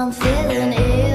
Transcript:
I'm feeling it.